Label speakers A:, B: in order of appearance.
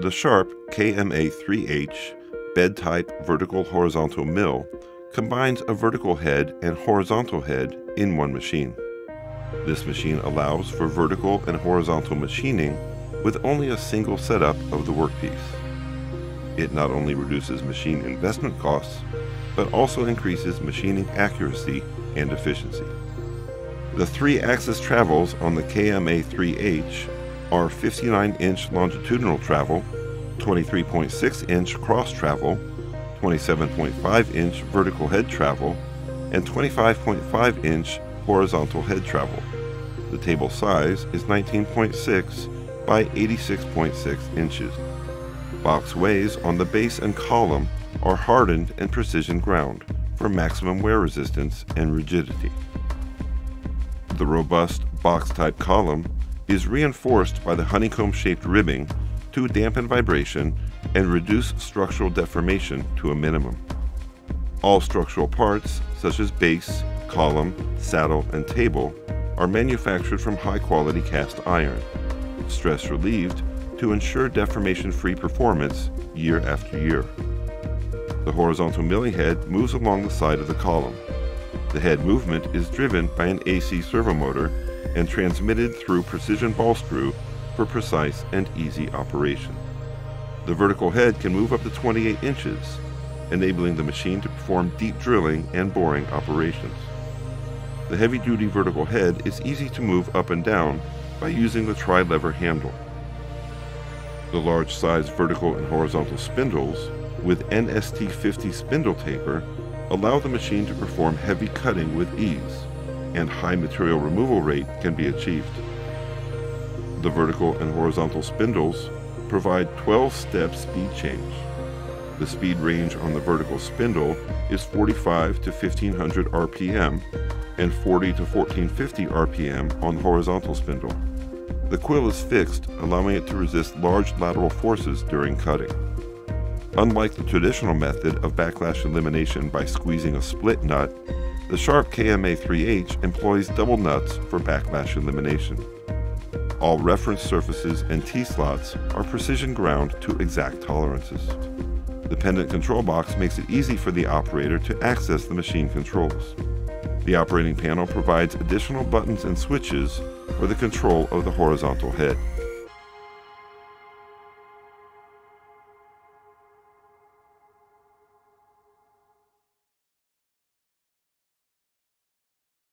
A: The Sharp KMA3H bed type vertical horizontal mill combines a vertical head and horizontal head in one machine. This machine allows for vertical and horizontal machining with only a single setup of the workpiece. It not only reduces machine investment costs, but also increases machining accuracy and efficiency. The three axis travels on the KMA3H are 59 inch longitudinal travel, 23.6 inch cross travel, 27.5 inch vertical head travel, and 25.5 inch horizontal head travel. The table size is 19.6 by 86.6 inches. Box ways on the base and column are hardened and precision ground for maximum wear resistance and rigidity. The robust box type column is reinforced by the honeycomb shaped ribbing to dampen vibration and reduce structural deformation to a minimum. All structural parts, such as base, column, saddle, and table, are manufactured from high quality cast iron, stress relieved to ensure deformation free performance year after year. The horizontal milling head moves along the side of the column. The head movement is driven by an AC servo motor and transmitted through precision ball screw for precise and easy operation. The vertical head can move up to 28 inches, enabling the machine to perform deep drilling and boring operations. The heavy-duty vertical head is easy to move up and down by using the tri-lever handle. The large size vertical and horizontal spindles with NST50 spindle taper allow the machine to perform heavy cutting with ease and high material removal rate can be achieved. The vertical and horizontal spindles provide 12-step speed change. The speed range on the vertical spindle is 45 to 1500 RPM and 40 to 1450 RPM on the horizontal spindle. The quill is fixed, allowing it to resist large lateral forces during cutting. Unlike the traditional method of backlash elimination by squeezing a split nut, the Sharp KMA3H employs double nuts for backlash elimination. All reference surfaces and T-slots are precision ground to exact tolerances. The pendant control box makes it easy for the operator to access the machine controls. The operating panel provides additional buttons and switches for the control of the horizontal head.